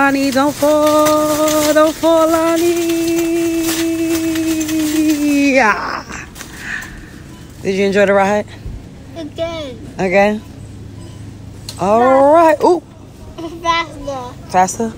Lani. Don't fall. Don't fall, Lani. Yeah. Did you enjoy the ride? Again. Okay. All right. Ooh, Faster. faster.